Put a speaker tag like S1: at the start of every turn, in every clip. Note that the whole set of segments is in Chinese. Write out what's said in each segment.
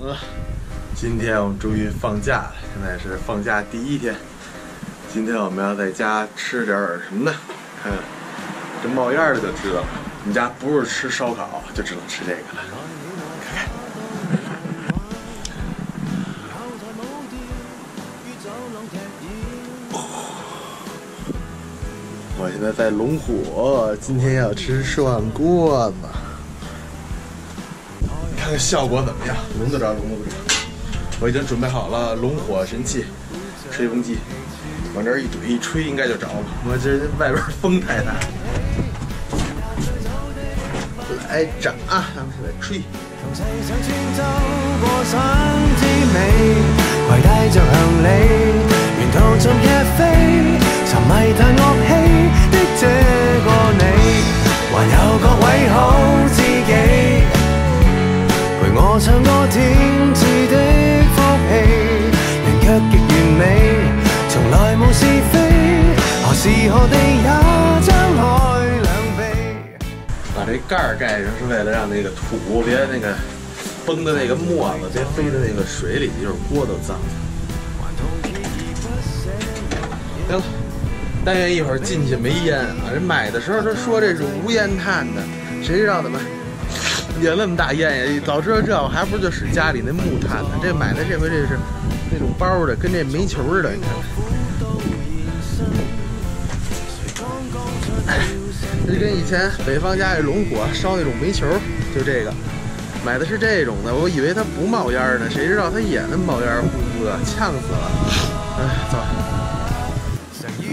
S1: 嗯，今天我们终于放假了，现在是放假第一天。今天我们要在家吃点什么呢？看这冒烟的就知道了。我们家不是吃烧烤，就只能吃这个了。看看。我现在在龙火，今天要吃涮锅子。看看效果怎么样？龙得着，龙得着。我已经准备好了龙火神器，吹风机，往这儿一怼一吹，应该就着了。我这外边风太大，来炸啊！咱们是来吹。时何地也张开两臂。把这盖儿盖上是为了让那个土别那个崩的那个沫子别飞到那个水里，就是锅都脏了。行了，但愿一会儿进去没烟啊！人买的时候他说这是无烟炭的，谁知道怎么？也那么大烟呀！早知道这，我还不如就使家里那木炭呢。这买的这回这是那种包的，跟这煤球似的，你看。这跟以前北方家里龙火烧那种煤球，就这个，买的是这种的。我以为它不冒烟呢，谁知道它也那冒烟，呼呼的，呛死了。哎，走。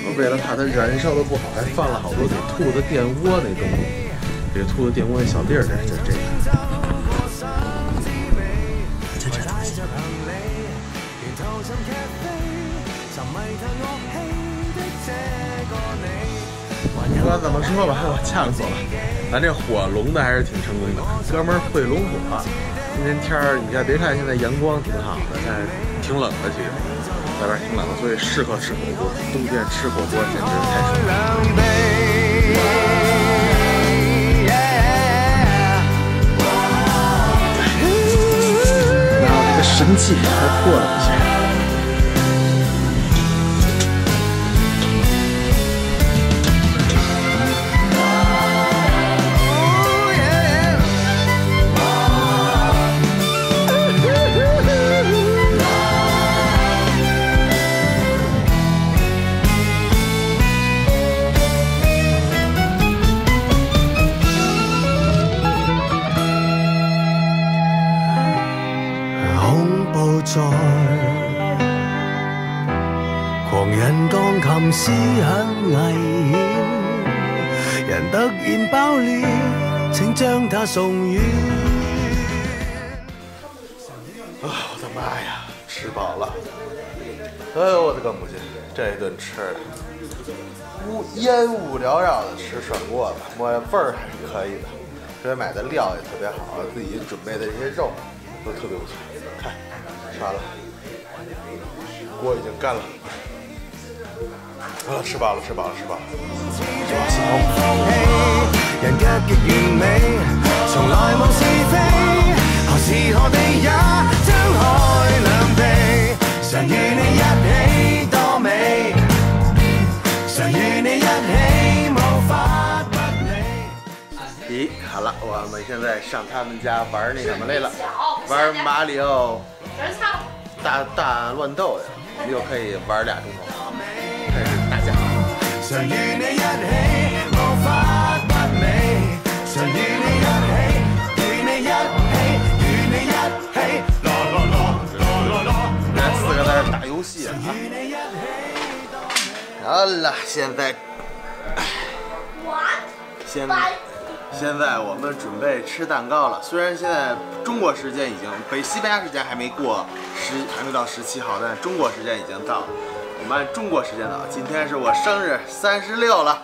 S1: 我为了怕它燃烧的不好，还放了好多给兔子电窝那东西。给兔子电窝那小粒儿，就是这个。你说怎么说吧，我呛死了。咱这火龙的还是挺成功的，哥们会龙火。今天天儿，你看，别看现在阳光挺好的，但是挺冷的，其实外边挺冷的，所以适合吃火锅。冬天吃火锅简直太爽了。神器还破了一下。是很危险，人突然爆裂，请将它送院。啊，我的妈呀，吃饱了！哎呦，我的个母亲，这一顿吃的，雾烟雾缭绕的吃涮锅子，摸味儿还是可以的。这边买的料也特别好，自己准备的这些肉都特别不错。看，吃完了，锅已经干了。啊，吃饱了，吃饱了，吃饱了。咦，好了，我们现在上他们家玩那什么来了？玩马里奥大大乱斗呀！我们又可以玩俩钟头。想与你一起，无法不美。想与你一起，与你一起，与你一起。啦啦啦啦啦啦！那四个在打游戏。啊！好了，现在，现在现在我们准备吃蛋糕了。虽然现在中国时间已经北西班牙时间还没过十，还没到十七号，但中国时间已经到了。我们按中国时间的，今天是我生日，三十六了。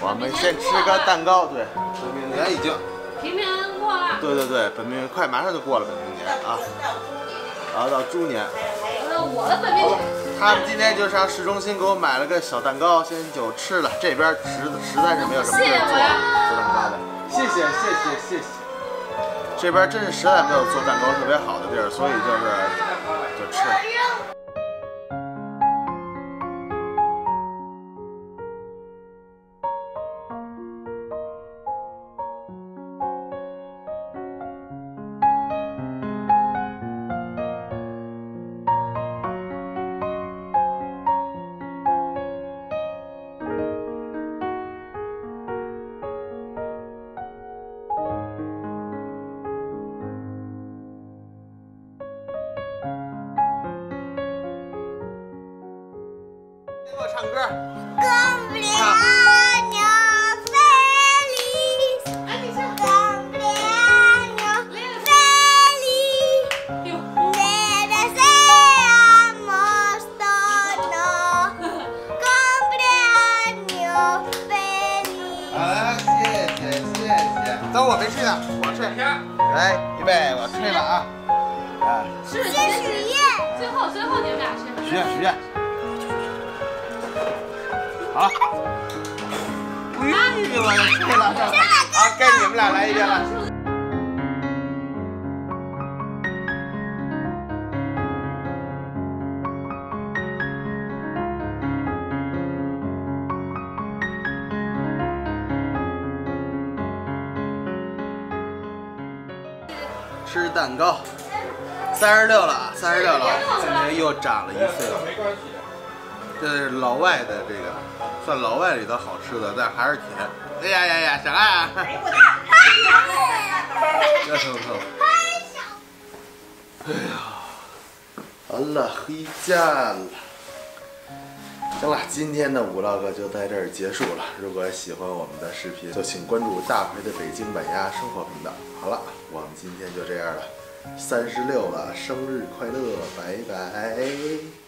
S1: 我们先吃个蛋糕，对，本命年已经
S2: 平平安安过了。
S1: 对对对，本命年快马上就过了本命年啊，然后到猪年。
S2: 我的本命年。
S1: 他们今天就上市中心给我买了个小蛋糕，先就吃了。这边实实在是没有什么事做做蛋糕的。谢谢谢谢谢谢。这边真是实在没有做蛋糕特别好的地儿，所以就是就吃。给好了，谢谢谢谢。等我没睡呢，我睡。来，预备，我吹了啊！啊，
S2: 是
S3: 先许愿，
S2: 最后最后你们俩谁？
S1: 许愿许愿。好了。哎呦，我吹了，好，该你们俩来一遍了。吃蛋糕，三十六了啊，三十六了啊，今年又长了一岁了。这是老外的这个，算老外里头好吃的，但还是甜。哎呀呀呀，小爱啊！热腾腾。哎呀，好了，回家了。行了，今天的 vlog 就在这儿结束了。如果喜欢我们的视频，就请关注大奎的北京板鸭生活频道。好了，我们今天就这样了，三十六了，生日快乐，拜拜。